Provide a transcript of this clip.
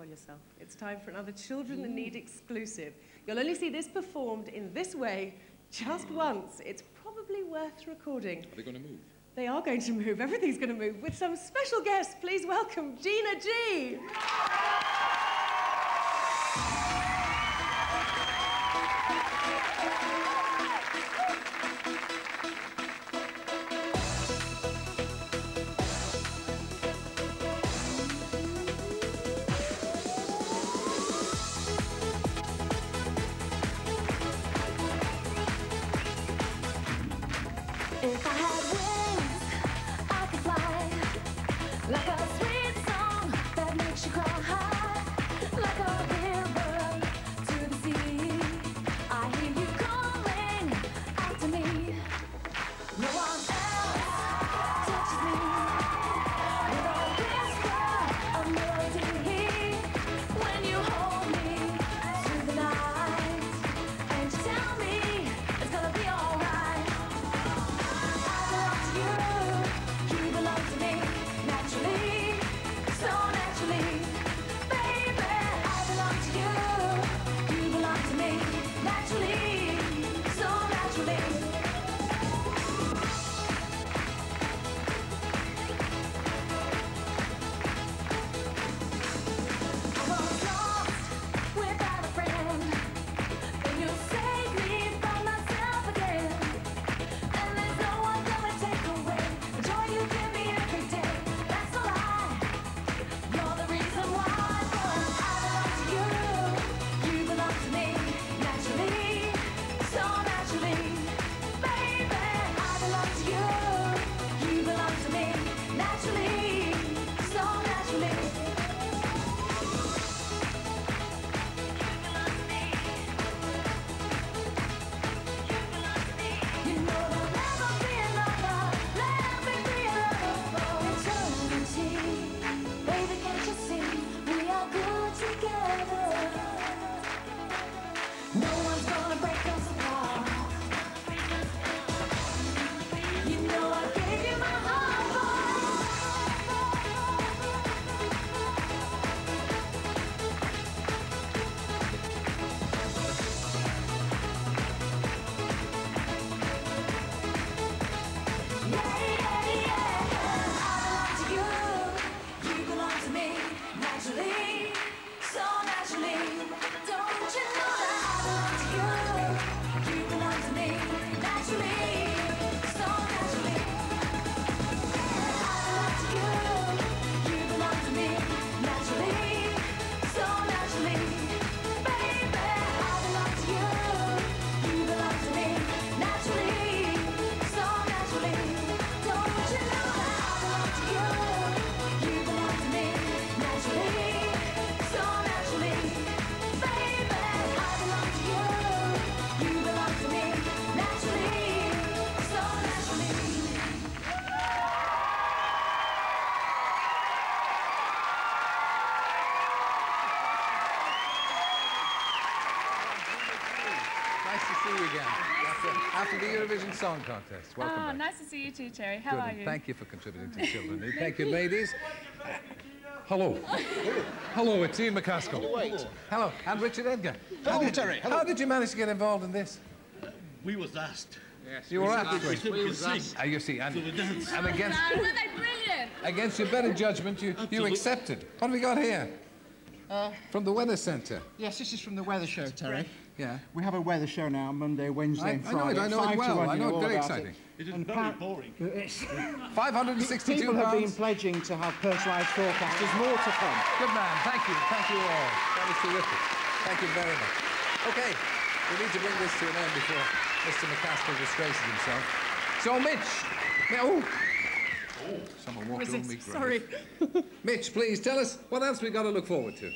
control yourself. It's time for another Children in Need exclusive. You'll only see this performed in this way just once. It's probably worth recording. Are they going to move? They are going to move. Everything's going to move. With some special guests, please welcome Gina G. If I had see you again. After, after the Eurovision Song Contest. Welcome Oh, back. nice to see you too, Terry. How Good, are you? Thank you for contributing to Children in Need. Thank you, ladies. Hello. Hello, it's Ian McCaskill. Wait. Hello, and Richard Edgar. Hello, how did, Terry. Hello. How did you manage to get involved in this? We was asked. Yes, You were We asked. said we could sing. Ah, you see, and, So we danced. and against, Oh, were they brilliant? against your better judgment, you, you accepted. What have we got here? Uh, From the Weather Centre. Yes, this is from the weather show, Terry. Yeah. We have a weather show now, Monday, Wednesday, I- and I know it, Friday. I know it Five well, I know it, very about exciting. It is And very boring. It's- 562 People have been pledging to have personalised forecasts. There's more to come. Good man. Thank you. Thank you all. That was terrific. Thank you very much. Okay, we need to bring this to an end before Mr. McCaskill disgraces himself. So, Mitch. Mi- oh. oh. Someone walked over me. Sorry. Mitch, please tell us what else we've got to look forward to.